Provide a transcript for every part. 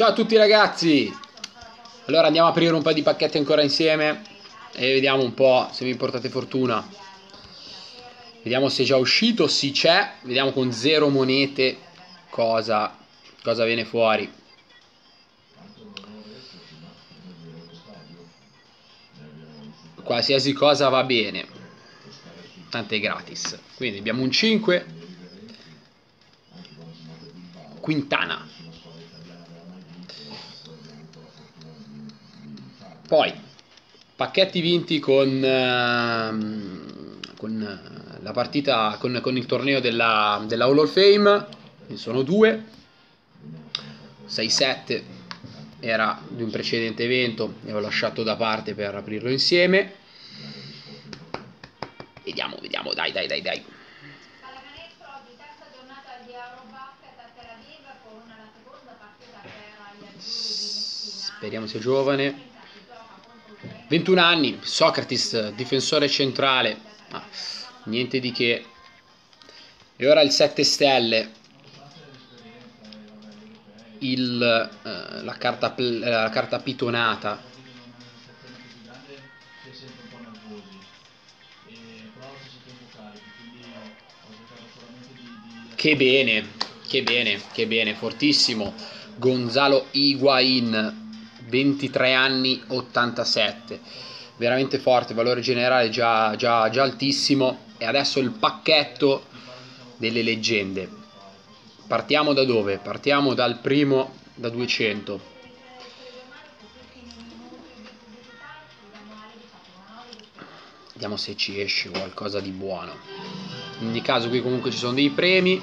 Ciao a tutti ragazzi! Allora andiamo a aprire un po' di pacchetti ancora insieme e vediamo un po' se vi portate fortuna. Vediamo se è già uscito, sì c'è, vediamo con zero monete cosa, cosa viene fuori. Qualsiasi cosa va bene, tanto è gratis. Quindi abbiamo un 5, Quintana. Poi, pacchetti vinti con, uh, con la partita, con, con, il torneo della, della Hall of Fame, ne sono due, 6-7 era di un precedente evento, ne ho lasciato da parte per aprirlo insieme. Vediamo, vediamo, dai, dai, dai, dai. Speriamo sia giovane. 21 anni, Socrates, difensore centrale, ah, niente di che. E ora il 7 stelle, il, eh, la, carta, la carta pitonata. Che bene, che bene, che bene, fortissimo. Gonzalo Higuain 23 anni 87 veramente forte valore generale già, già, già altissimo. E adesso il pacchetto delle leggende. Partiamo da dove? partiamo dal primo da 200 vediamo se ci esce qualcosa di buono. In ogni caso qui comunque ci sono dei premi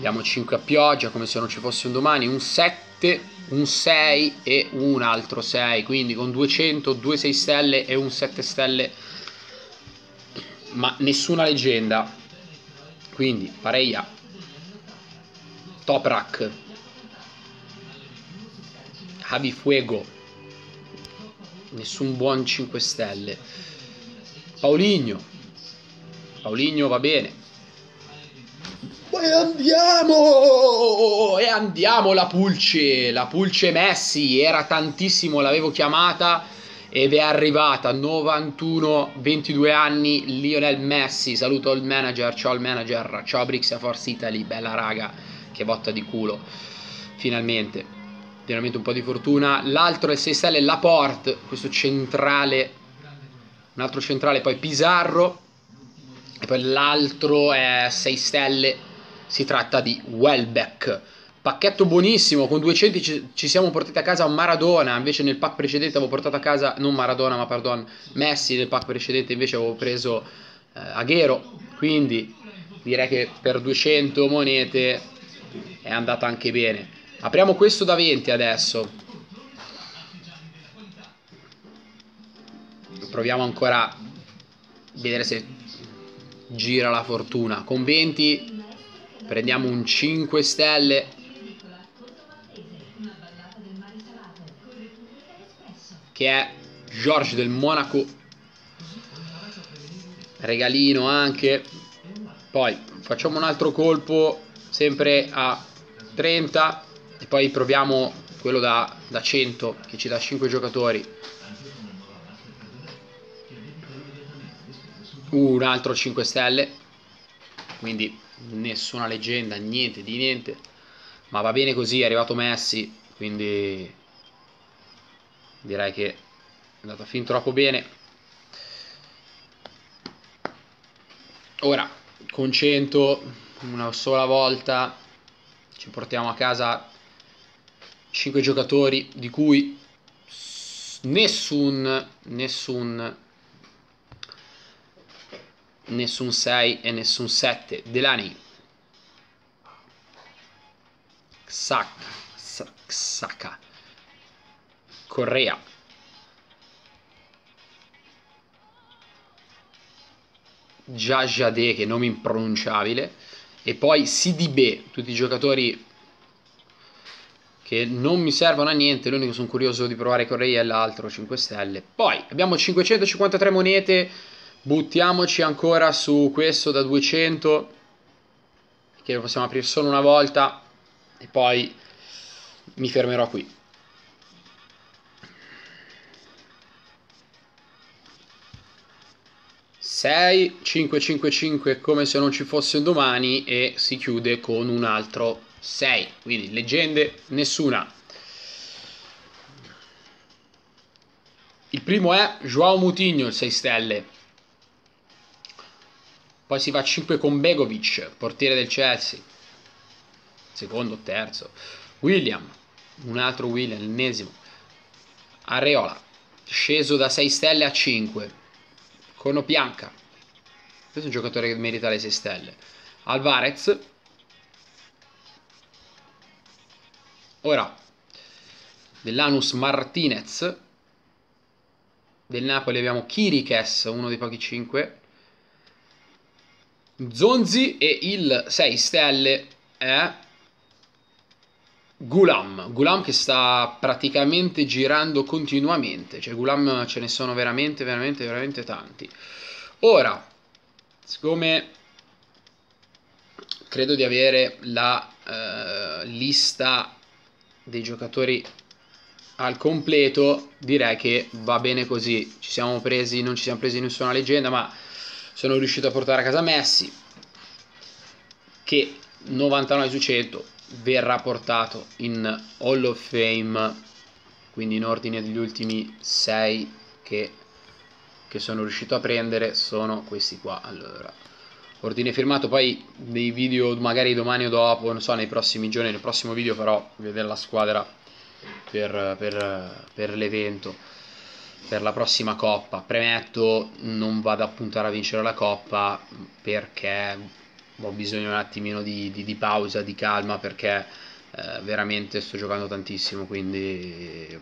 Abbiamo 5 a pioggia come se non ci fosse un domani, un 7, un 6 e un altro 6, quindi con 200, 2 6 stelle e un 7 stelle, ma nessuna leggenda. Quindi Pareia, Toprak, Javi Fuego, nessun buon 5 stelle. Pauligno, Pauligno va bene, e andiamo! E andiamo la Pulce, la Pulce Messi, era tantissimo, l'avevo chiamata ed è arrivata, 91, 22 anni, Lionel Messi, saluto il manager, ciao il manager, ciao Brixia Force Italy, bella raga, che botta di culo, finalmente, finalmente un po' di fortuna, l'altro è 6 stelle, Laporte, questo centrale, un altro centrale, poi Pizarro, e poi l'altro è 6 stelle, si tratta di Welbeck. Pacchetto buonissimo, con 200 ci, ci, siamo portati a casa Maradona, invece nel pack precedente avevo portato a casa, non Maradona ma pardon, Messi, nel pack precedente invece avevo preso eh, Aghero, quindi direi che per 200 monete è andata anche bene. Apriamo questo da 20 adesso. Proviamo ancora a vedere se gira la fortuna. Con 20 prendiamo un 5 stelle. Che è George del Monaco. Regalino anche. Poi facciamo un altro colpo sempre a 30 e poi proviamo quello da, da 100 che ci dà 5 giocatori. Un altro 5 stelle quindi nessuna leggenda, niente di niente, ma va bene così, è arrivato Messi, quindi direi che è andata fin troppo bene. Ora, con 100, una sola volta, ci portiamo a casa 5 giocatori, di cui nessun, nessun nessun 6 e nessun 7 Delani. Saka Saka Correa. Jajade che nome impronunciabile. E poi CDB tutti i giocatori che non mi servono a niente l'unico sono curioso di provare Correa è l'altro 5 stelle. Poi abbiamo 553 monete buttiamoci ancora su questo da 200 che lo possiamo aprire solo una volta e poi mi fermerò qui. 6, 5, 5, 5 come se non ci fosse un domani e si chiude con un altro 6. Quindi leggende nessuna. Il primo è Joao Mutigno, il 6 stelle. Poi si va a 5 con Begovic, portiere del Chelsea. Secondo, terzo. William, un altro William, l'ennesimo. Areola, sceso da 6 stelle a 5. Conopianca. Questo è un giocatore che merita le 6 stelle. Alvarez. Ora, dell'Anus Martinez. Del Napoli abbiamo Kirikes, uno dei pochi 5. Zonzi e il 6 stelle è Gulam, Gulam che sta praticamente girando continuamente, cioè Gulam ce ne sono veramente, veramente, veramente tanti. Ora, siccome credo di avere la eh, lista dei giocatori al completo, direi che va bene così. Ci siamo presi, non ci siamo presi nessuna leggenda, ma sono riuscito a portare a casa Messi, che 99 su 100 verrà portato in Hall of Fame, quindi in ordine degli ultimi 6 che, che sono riuscito a prendere sono questi qua. Allora, ordine firmato, poi nei video magari domani o dopo, non so, nei prossimi giorni, nel prossimo video farò vedere la squadra per, per, per l'evento per la prossima coppa. Premetto, non vado a puntare a vincere la coppa perché ho bisogno un attimino di, di, di pausa, di calma perché eh, veramente sto giocando tantissimo, quindi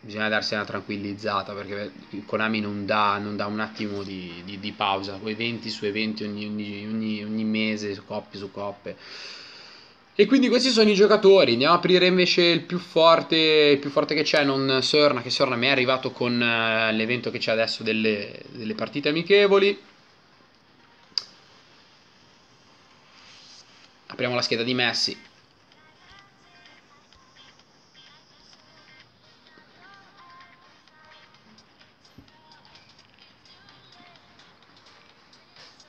bisogna darsi una tranquillizzata perché Konami non dà, non dà un attimo di, di, pausa, eventi su eventi ogni, ogni, ogni, mese, coppe su coppe. E quindi questi sono i giocatori. Andiamo a aprire invece il più forte, il più forte che c'è, non Sorna, che Sorna mi è arrivato con uh, l'evento che c'è adesso delle, delle partite amichevoli. apriamo la scheda di Messi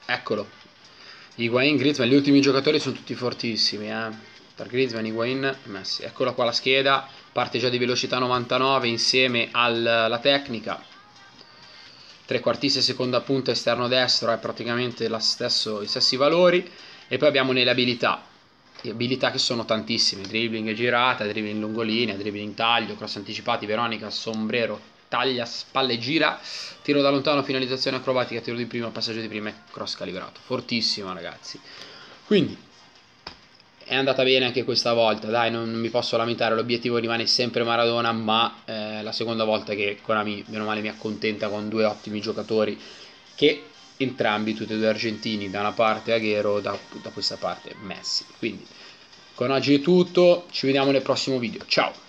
eccolo Higuain, Griezmann, gli ultimi giocatori sono tutti fortissimi eh? per Griezmann, Higuain, Messi. Eccola qua la scheda parte già di velocità 99 insieme alla tecnica. Trequartista seconda punta esterno destro è praticamente stesso, i stessi valori. E poi abbiamo nelle abilità, abilità che sono tantissime, dribbling girata, dribbling lungolinea, dribbling taglio, cross anticipati, veronica, sombrero, taglia, spalle gira, tiro da lontano, finalizzazione acrobatica, tiro di prima, passaggio di prima cross calibrato. Fortissima ragazzi. Quindi è andata bene anche questa volta, dai non mi posso lamentare, l'obiettivo rimane sempre Maradona, ma eh, la seconda volta che Konami, meno male, mi accontenta con due ottimi giocatori che entrambi, tutti e due argentini, da una parte Aguero, da, da questa parte Messi. Quindi con oggi è tutto, ci vediamo nel prossimo video, ciao!